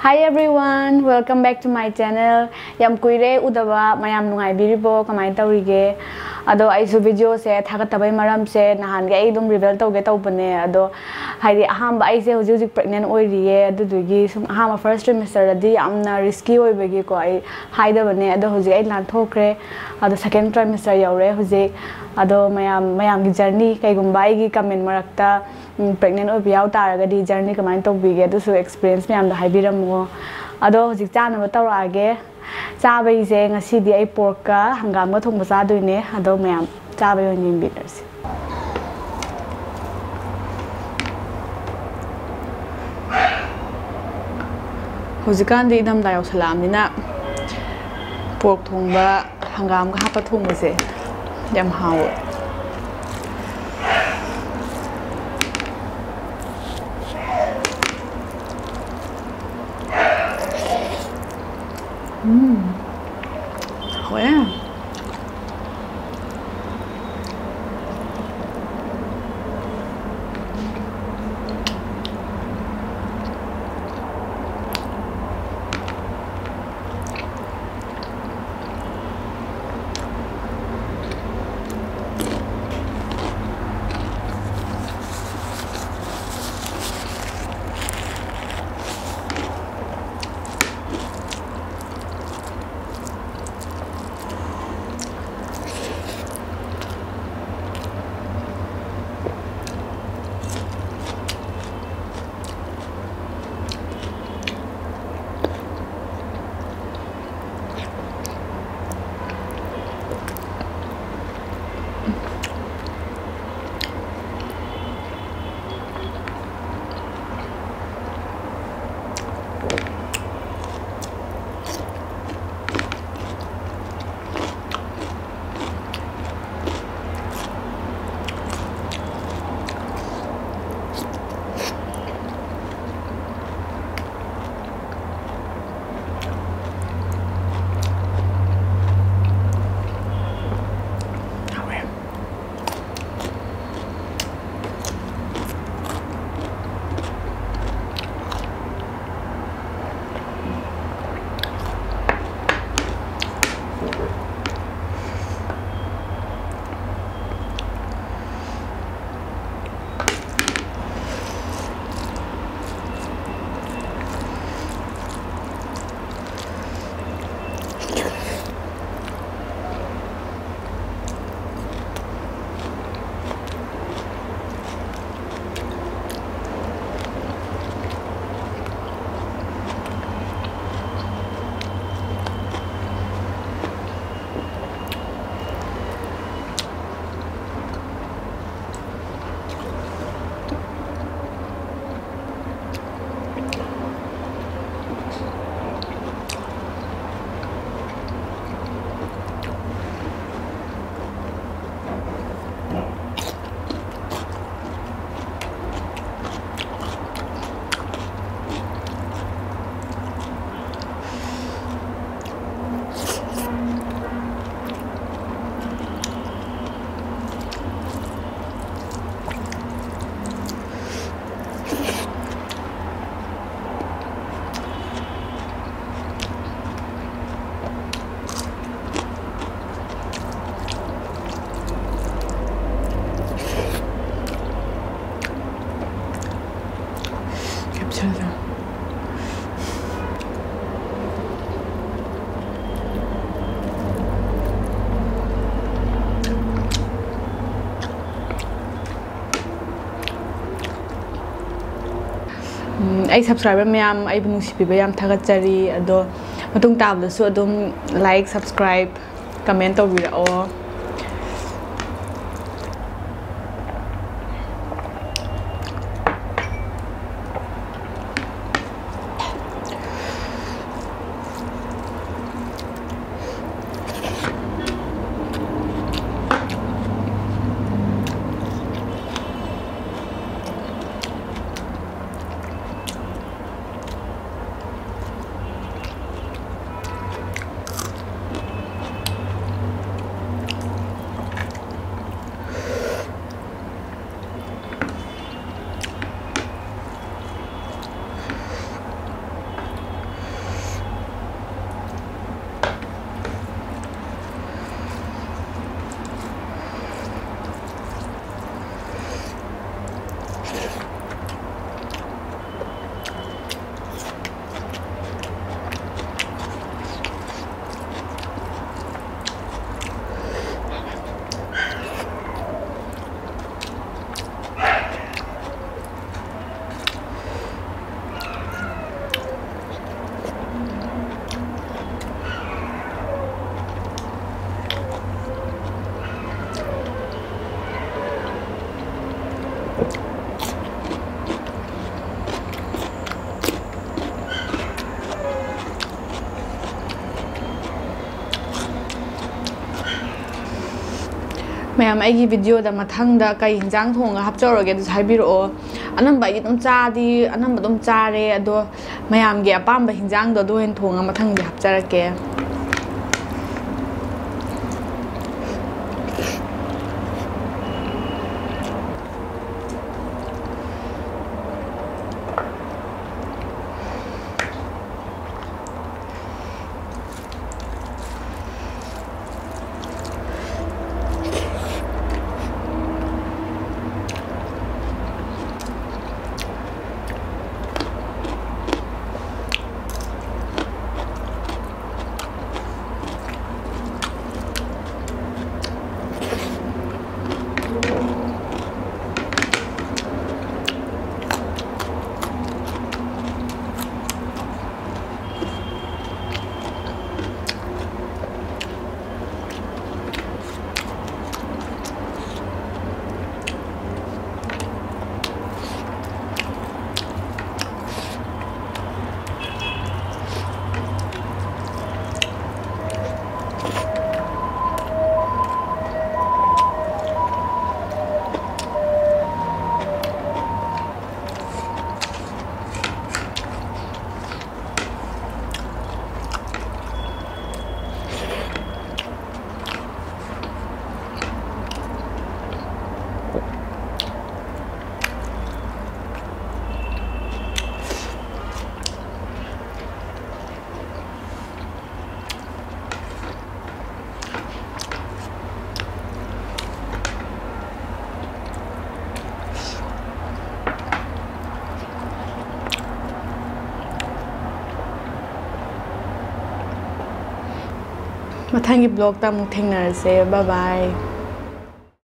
Hi everyone, welcome back to my channel. Yam kuire udaba mayam nungai biribo kamai taurige. Ado aisu video se thagat tabai maram se nahan ga idum reveal tauge tawbane ado haidi ahamba aise hoji hoji pregnant oiriye adu dugi sum ahama first trimester adi amna risky oibagi ko ai haida bane ado hoji ai lan thokre ado second trimester yaure hoji ado mayam mayam gi journey kai gumba ai gi comment marakta pregnant oibi yaw taragadi journey kamai tawbige adu su experience mayam da haibiramo ado hoji chana ba tawrage ꯆꯥꯕꯩꯁꯦ ꯉꯁꯤꯗꯤ ꯑꯩ ꯄꯣꯔꯛꯀ ꯍꯪꯒꯥꯝꯒ ꯊꯣꯡꯕ ꯆꯥꯗꯣꯏꯅꯦ ꯑꯗꯣ ꯃꯌꯥꯝ ꯆꯥꯕꯩ ꯑꯣꯏꯅ ꯌꯦꯡꯕꯤꯔꯁꯤ ꯍꯧꯖꯤꯛꯀꯥꯟꯗꯤ ꯏꯪꯊꯝꯊꯥ ꯌꯧꯁꯜꯂꯛꯑꯕꯅꯤꯅ ꯄꯣꯔꯛ ꯊꯣꯡꯕ ꯍꯪꯒꯥꯝꯒ ꯍꯥꯞꯄ ꯊꯣꯡꯕꯁꯦ ꯌꯥꯝ ꯍꯥꯎꯋꯦ 음. ꯑꯩ ꯁꯕꯁꯀ꯭ꯔꯥꯏꯕꯔ ꯃꯌꯥꯝ ꯑꯩꯕꯨ ꯅꯨꯡꯁꯤꯕꯤꯕ ꯌꯥꯝ ꯊꯥꯒꯠꯆꯔꯤ ꯑꯗꯣ ꯃꯇꯨꯡ ꯇꯥꯕꯗꯁꯨ ꯑꯗꯨꯝ ꯂꯥꯏꯛ ꯁꯕꯁꯀ꯭ꯔꯥꯏꯕ ꯀꯃꯦꯟ ꯇꯧꯕꯤꯔꯛꯑꯣ Yeah. mayam ai gi video da mathang da ka injang thong ga hapchaw ro ge du sai bi ro anam ba gi dum cha di anam ba dum cha re do mayam ge apam ba hinjang do do en thong ga mathang ge hapchar ke ꯃꯊꯪꯒꯤ ꯕ꯭ꯂꯣꯛꯇ ꯑꯃꯨꯛ ꯊꯦꯡꯅꯔꯁꯦ ꯕꯥꯏ ꯕꯥꯏ